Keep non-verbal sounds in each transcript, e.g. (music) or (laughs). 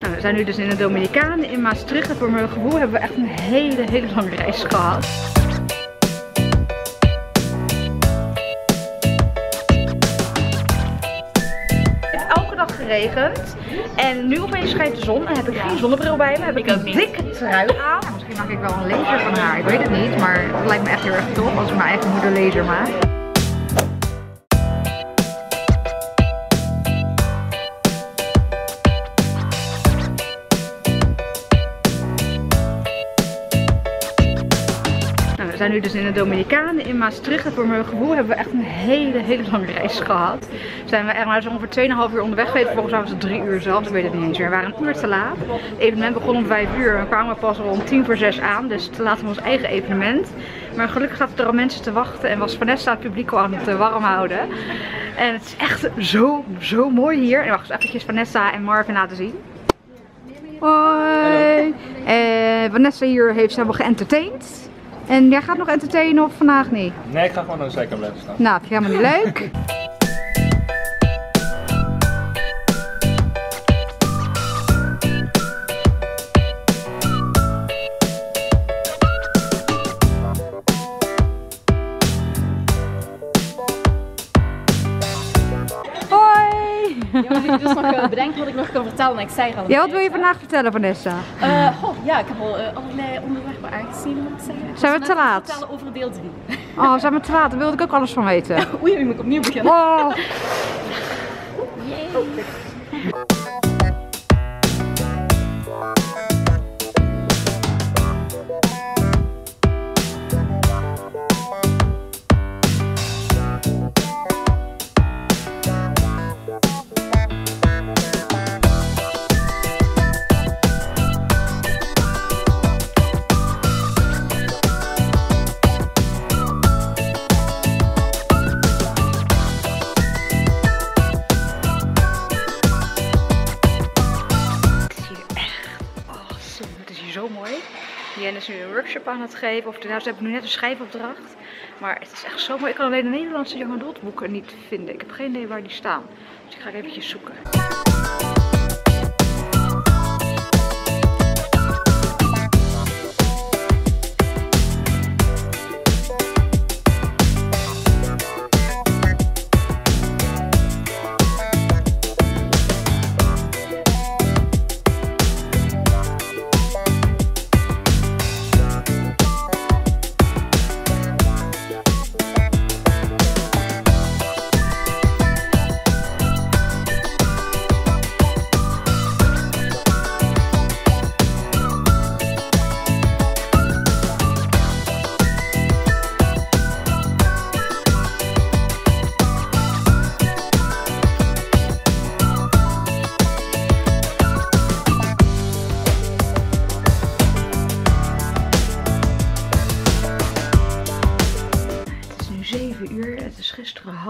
Nou, we zijn nu dus in de Dominicaan in Maastricht en voor mijn gevoel hebben we echt een hele, hele lange reis gehad. Het heeft elke dag geregend en nu opeens schijnt de zon en heb ik geen zonnebril bij me. Heb ik, een dikke trui aan. Ja, misschien maak ik wel een laser van haar, ik weet het niet, maar het lijkt me echt heel erg tof als ik mijn eigen moeder laser maak. Zijn nu dus in de Dominicaan in Maastricht en voor mijn gevoel hebben we echt een hele, hele lange reis gehad. Zijn we echt maar zo ongeveer 2,5 uur onderweg geweest, volgens mij was het 3 uur zelfs, ik weet het niet eens meer. We waren een uur te laat. Het evenement begon om 5 uur en we kwamen pas rond 10 voor 6 aan, dus te laat voor ons eigen evenement. Maar gelukkig zaten er al mensen te wachten en was Vanessa het publiek al aan het eh, warm houden. En het is echt zo, zo mooi hier. En wacht eens eventjes Vanessa en Marvin laten zien. Hoi! Eh, Vanessa hier heeft ze hebben geëntertained. En jij gaat nog entertainen of vandaag niet? Nee, ik ga gewoon aan de zijkant blijven staan. Nou, vind je helemaal niet leuk? (laughs) Ja, maar ik dus nog eh, bedenken wat ik nog kan vertellen. Ik zei al. Ja, wat wil je vandaag vertellen, Vanessa? Goh, ja, ik heb al eh, allerlei onderwerpen aangezien, moet ik zeggen. Ik Zijn we te laat? vertellen over deel 3. Oh, zijn we te laat? Daar wilde ik ook alles van weten. (laughs) Oei, moet ik opnieuw beginnen. Oh. (laughs) Jen is nu een workshop aan het geven. Of nou, ze hebben nu net een schrijfopdracht. Maar het is echt zo mooi. Ik kan alleen de Nederlandse young adult boeken niet vinden. Ik heb geen idee waar die staan. Dus ik ga er eventjes zoeken.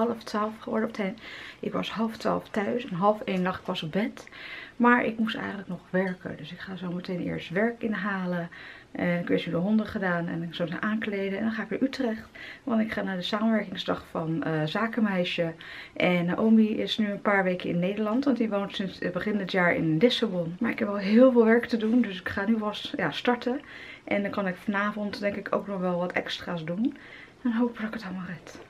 Half 12 geworden. Op tijd. Ik was half 12 thuis en half 1 lag ik pas op bed. Maar ik moest eigenlijk nog werken. Dus ik ga zo meteen eerst werk inhalen. En ik heb eerst de honden gedaan en ik zo aankleden. En dan ga ik weer Utrecht. Want ik ga naar de samenwerkingsdag van eh, Zakenmeisje. En Naomi is nu een paar weken in Nederland. Want die woont sinds begin dit jaar in Lissabon. Maar ik heb wel heel veel werk te doen. Dus ik ga nu vast ja, starten. En dan kan ik vanavond denk ik ook nog wel wat extra's doen. En hopen dat het allemaal red.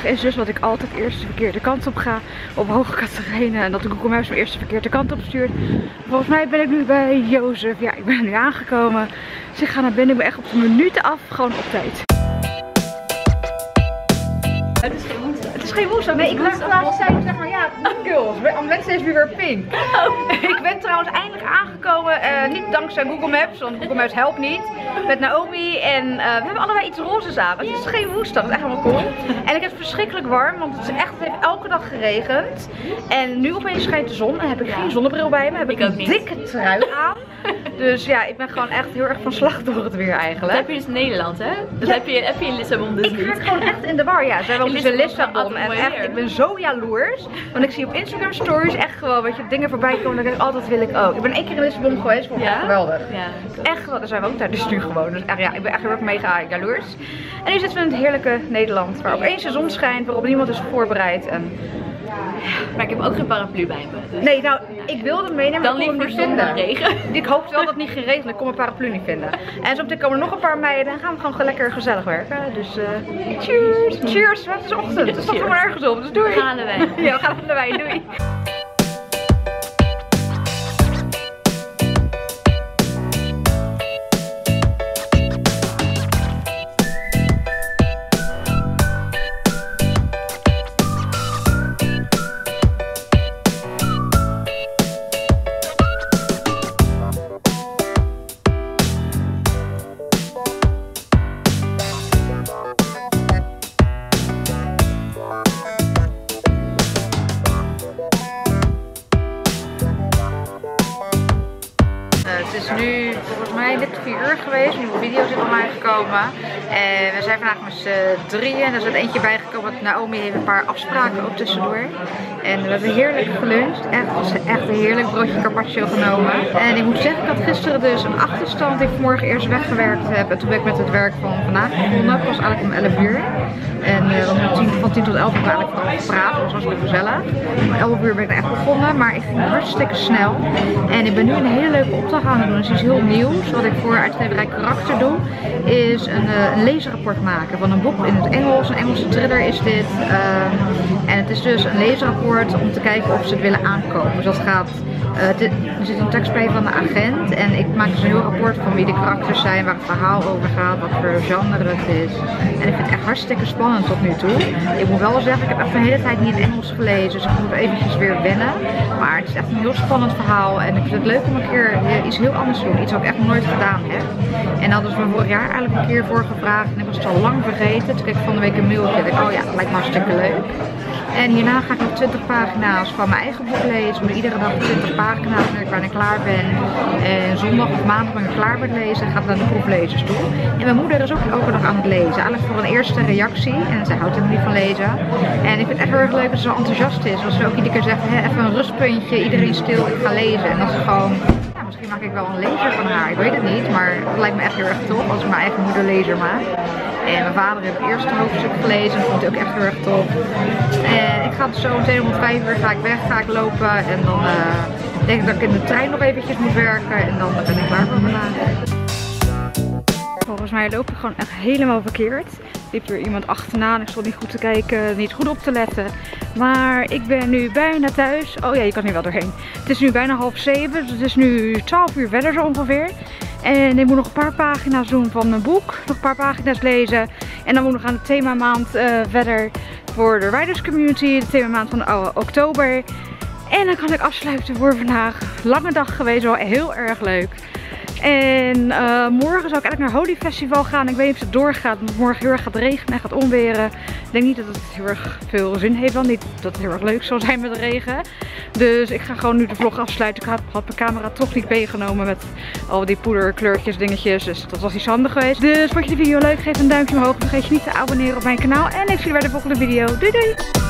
is dus dat ik altijd eerst de verkeerde kant op ga op Hoge Catharine en dat de Google Maps me eerst de verkeerde kant op stuurt. Volgens mij ben ik nu bij Jozef. Ja, ik ben nu aangekomen. Dus ik ga naar binnen. Ik ben echt op de minuten af, gewoon op tijd. Is geen woensdag. Nee, ik dacht laatst zijn zeg maar ja, girls. On Wednesday is weer pink. (laughs) ik ben trouwens eindelijk aangekomen, eh, niet dankzij Google Maps, want Google Maps helpt niet. Met Naomi en eh, we hebben allebei iets rozes aan. Het is geen woensdag, dat is echt helemaal cool. En ik heb het verschrikkelijk warm, want het is echt, het heeft elke dag geregend. En nu opeens schijnt de zon en heb ik geen zonnebril bij me. Heb ik, een dikke trui aan. (laughs) Dus ja, ik ben gewoon echt heel erg van slag door het weer Dat eigenlijk. heb je dus in Nederland, hè? Dat Ja. heb, je, heb je in Lissabon dus Ik niet. raak gewoon echt in de war. Ja, zij woont dus in Lissabon Lissabon. En echt, weer. ik ben zo jaloers. Want ik zie op Instagram stories echt gewoon, weet je, dingen voorbij komen. Dan denk ik, altijd wil ik ook. Ik ben één keer in Lissabon geweest, vond ik Ja? echt geweldig. Ja. Echt geweldig. Zij woont daar dus nu gewoon. Dus echt, ja, ik ben echt heel erg mega jaloers. En nu zitten we in het heerlijke Nederland. Waar opeens de zon schijnt, waarop niemand is voorbereid. En... Maar ik heb ook geen paraplu bij me. Dus Nee, nou, ik wilde hem meenemen, dan maar ik kon hem niet vinden. regen. (laughs) Ik hoopte wel dat het niet ging regenen. Ik kon mijn paraplu niet vinden. En zo meteen komen er nog een paar meiden. En gaan we gewoon lekker gezellig werken. Dus eh cheers. Cheers. Het is ochtend. Het er maar ergens op. Dus doei. We gaan aan de wijn. Ja, we gaan aan de wijn. Doei. Het is nu volgens mij net 4 uur geweest. Nieuwe video's zijn mij gekomen. En we zijn vandaag met z'n drieën. En er is er eentje bijgekomen. Naomi heeft een paar afspraken ook tussendoor. En we hebben heerlijk geluncht. Echt, het echt een heerlijk broodje carpaccio genomen. En ik moet zeggen, ik had gisteren dus een achterstand die ik vanmorgen eerst weggewerkt heb. En toen ben ik met het werk van vandaag begonnen. Het was eigenlijk om 11 uur. En eh, van 10, van 10 tot 11 heb ik eigenlijk vooral gepraat. Dat was hartstikke gezellig. Om 11 uur ben ik echt begonnen. Maar ik ging hartstikke snel. En ik ben nu een hele leuke opdracht aan doen. Het is iets heel nieuws. Wat ik voor uitgeverij Karakter doe. Is een, eh, een maken van een boek in het Engels. Een Engelse thriller is dit. Ehm, en het is dus een lezenrapport om te kijken of ze het willen aankopen. Dus dat gaat... eh, er zit een tekst bij van de agent en ik maak dus een heel rapport van wie de karakters zijn, waar het verhaal over gaat, wat voor genre het is. En ik vind het echt hartstikke spannend tot nu toe. Ik moet wel zeggen, ik heb echt een hele tijd niet in Engels gelezen, dus ik moet eventjes weer wennen. Maar het is echt een heel spannend verhaal en ik vind het leuk om een keer eh, iets heel anders te doen. Iets wat ik echt nooit gedaan heb. En dat is me vorig jaar eigenlijk een keer voor gevraagd en ik was het al lang vergeten. Toen kreeg ik van de week een mailtje en dacht, oh ja, dat lijkt me hartstikke leuk. En hierna ga ik nog 20 pagina's van mijn eigen boek lezen. Doe iedere dag 20 pagina's wanneer ik bijna klaar ben. En zondag of maandag wanneer ik klaar ben lezen, ga ik naar de proeflezers toe. En mijn moeder is ook elke dag aan het lezen. Eigenlijk voor een eerste reactie. En zij houdt helemaal niet van lezen. En ik vind het echt heel erg leuk dat ze zo enthousiast is. Dat ze ook iedere keer zegt, even een rustpuntje, iedereen stil, ik ga lezen. En dat ze gewoon, misschien maak ik wel een lezer van haar. Ik weet het niet, maar het lijkt me echt heel erg tof als ik mijn eigen moeder lezer maak. En mijn vader heeft het eerste hoofdstuk gelezen en vond hij ook echt heel erg tof. En ik ga zo meteen om vijf uur ga ik weg, ga ik lopen en dan eh, denk ik dat ik in de trein nog eventjes moet werken en dan ben ik klaar voor vandaag. Volgens mij loop ik gewoon echt helemaal verkeerd. liep er iemand achterna en ik stond niet goed te kijken, niet goed op te letten. Maar ik ben nu bijna thuis. Oh ja, je kan hier wel doorheen. Het is nu bijna half zeven, dus het is nu 12 uur verder zo ongeveer. En ik moet nog een paar pagina's doen van mijn boek. Nog een paar pagina's lezen. En dan moet ik nog aan de themamaand eh verder voor de Riders Community. De themamaand van oktober. En dan kan ik afsluiten voor vandaag. Lange dag geweest, wel heel erg leuk. En eh, morgen zou ik eigenlijk naar Holy Festival gaan. Ik weet niet of het doorgaat, het morgen heel erg gaat regenen en gaat onweren. Ik denk niet dat het heel erg veel zin heeft, dan niet dat het heel erg leuk zal zijn met de regen. Dus ik ga gewoon nu de vlog afsluiten. Ik had, mijn camera toch niet meegenomen met al die poederkleurtjes, dingetjes. Dus dat was iets handig geweest. Dus vond je de video leuk, geef een duimpje omhoog. Vergeet je niet te abonneren op mijn kanaal. En ik zie je bij de volgende video. Doei doei!